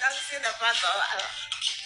当心的话早了。